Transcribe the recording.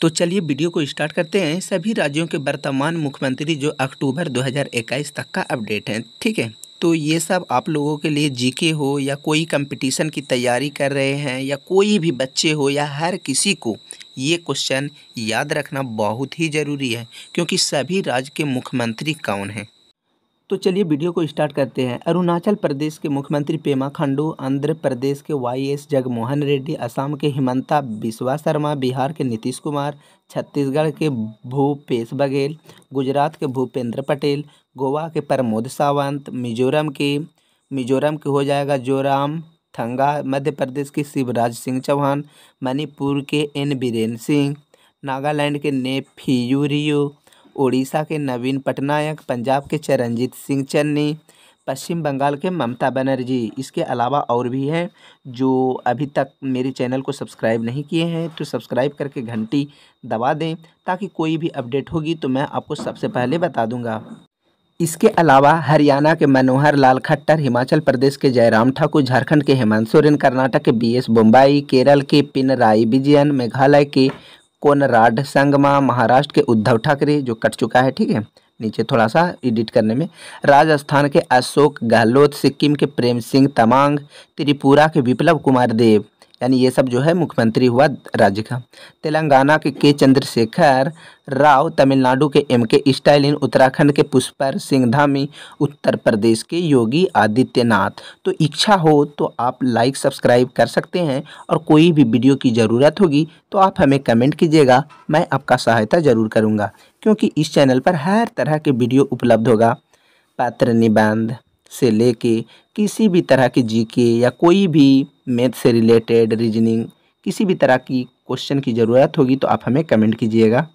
तो चलिए वीडियो को स्टार्ट करते हैं। सभी राज्यों के वर्तमान मुख्यमंत्री जो अक्टूबर 2021 तक का अपडेट है, ठीक है? तो ये सब आप लोगों के लिए जीके हो या कोई कंपटीशन की तैयारी कर रहे हैं या कोई भी बच्चे हो या हर किसी को ये क्वेश्चन याद रखना बहुत ही ज़रूरी है, क्योंकि सभी राज्य के मुख्यमंत्री कौन हैं? तो चलिए वीडियो को स्टार्ट करते हैं। अरुणाचल प्रदेश के मुख्यमंत्री पेमा खांडू, आंध्र प्रदेश के वाई एस जगमोहन रेड्डी, असम के हिमंता बिस्वा शर्मा, बिहार के नीतीश कुमार, छत्तीसगढ़ के भूपेश बघेल, गुजरात के भूपेंद्र पटेल, गोवा के प्रमोद सावंत, मिजोरम के मिजोरम के हो जाएगा जोराम थंगा, मध्य प्रदेश के शिवराज सिंह चौहान, मणिपुर के एन बीरेन सिंह, नागालैंड के नेफियूरियो उड़ीसा के नवीन पटनायक, पंजाब के चरणजीत सिंह चन्नी, पश्चिम बंगाल के ममता बनर्जी। इसके अलावा और भी हैं जो अभी तक मेरे चैनल को सब्सक्राइब नहीं किए हैं तो सब्सक्राइब करके घंटी दबा दें ताकि कोई भी अपडेट होगी तो मैं आपको सबसे पहले बता दूँगा। इसके अलावा हरियाणा के मनोहर लाल खट्टर, हिमाचल प्रदेश के जयराम ठाकुर, झारखंड के हेमंत सोरेन, कर्नाटक के बी एस मुंबई केरल के पिनराई विजयन, मेघालय के कोनराड संगमा महाराष्ट्र के उद्धव ठाकरे, जो कट चुका है, ठीक है? नीचे थोड़ा सा एडिट करने में। राजस्थान के अशोक गहलोत, सिक्किम के प्रेम सिंह तमांग, त्रिपुरा के विप्लव कुमार देव। यानी ये सब जो है मुख्यमंत्री हुआ राज्य का। तेलंगाना के के चंद्रशेखर राव तमिलनाडु के एम के स्टालिन, उत्तराखंड के पुष्पर सिंह धामी उत्तर प्रदेश के योगी आदित्यनाथ। तो इच्छा हो तो आप लाइक सब्सक्राइब कर सकते हैं और कोई भी वीडियो की ज़रूरत होगी तो आप हमें कमेंट कीजिएगा, मैं आपका सहायता ज़रूर करूँगा, क्योंकि इस चैनल पर हर तरह के वीडियो उपलब्ध होगा। पात्र निबंध से लेके किसी भी तरह की जीके या कोई भी मैथ से रिलेटेड रीजनिंग किसी भी तरह की क्वेश्चन की ज़रूरत होगी तो आप हमें कमेंट कीजिएगा।